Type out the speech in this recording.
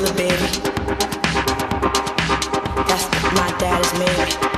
feel it, baby. That's what my dad is made.